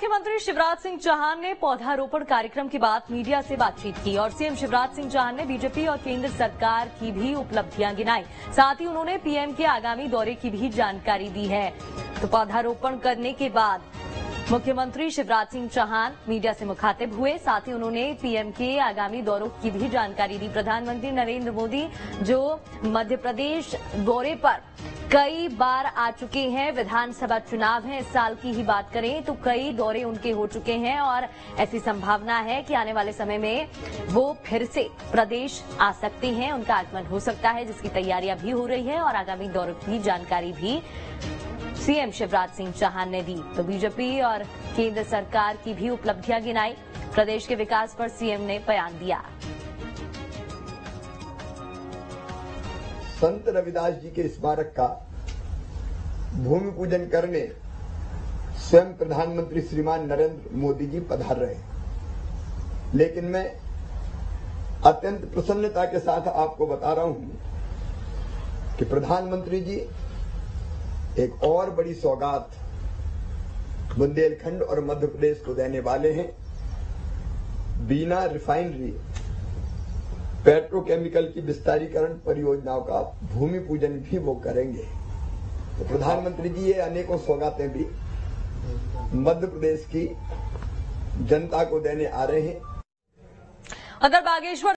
मुख्यमंत्री शिवराज सिंह चौहान ने पौधारोपण कार्यक्रम के बाद मीडिया से बातचीत की और सीएम शिवराज सिंह चौहान ने बीजेपी और केंद्र सरकार की भी उपलब्धियाँ गिनाई। साथ ही उन्होंने पीएम के आगामी दौरे की भी जानकारी दी है। तो पौधारोपण करने के बाद मुख्यमंत्री शिवराज सिंह चौहान मीडिया से मुखातिब हुए। साथ ही उन्होंने पीएम के आगामी दौरों की भी जानकारी दी। प्रधानमंत्री नरेंद्र मोदी, जो मध्य प्रदेश दौरे पर कई बार आ चुके हैं, विधानसभा चुनाव है, इस साल की ही बात करें तो कई दौरे उनके हो चुके हैं और ऐसी संभावना है कि आने वाले समय में वो फिर से प्रदेश आ सकते हैं, उनका आगमन हो सकता है, जिसकी तैयारियाँ भी हो रही है और आगामी दौरों की जानकारी भी सीएम शिवराज सिंह चौहान ने दी। तो बीजेपी और केंद्र सरकार की भी उपलब्धियाँ गिनाई। प्रदेश के विकास पर सीएम ने बयान दिया। संत रविदास जी के स्मारक का भूमि पूजन करने स्वयं प्रधानमंत्री श्रीमान नरेंद्र मोदी जी पधार रहे लेकिन मैं अत्यंत प्रसन्नता के साथ आपको बता रहा हूँ कि प्रधानमंत्री जी एक और बड़ी सौगात बुंदेलखंड और मध्य प्रदेश को देने वाले हैं। बीना रिफाइनरी, पेट्रोकेमिकल की विस्तारीकरण परियोजनाओं का भूमि पूजन भी वो करेंगे। तो प्रधानमंत्री जी, ये अनेकों सौगातें भी मध्य प्रदेश की जनता को देने आ रहे हैं। अगर बागेश्वर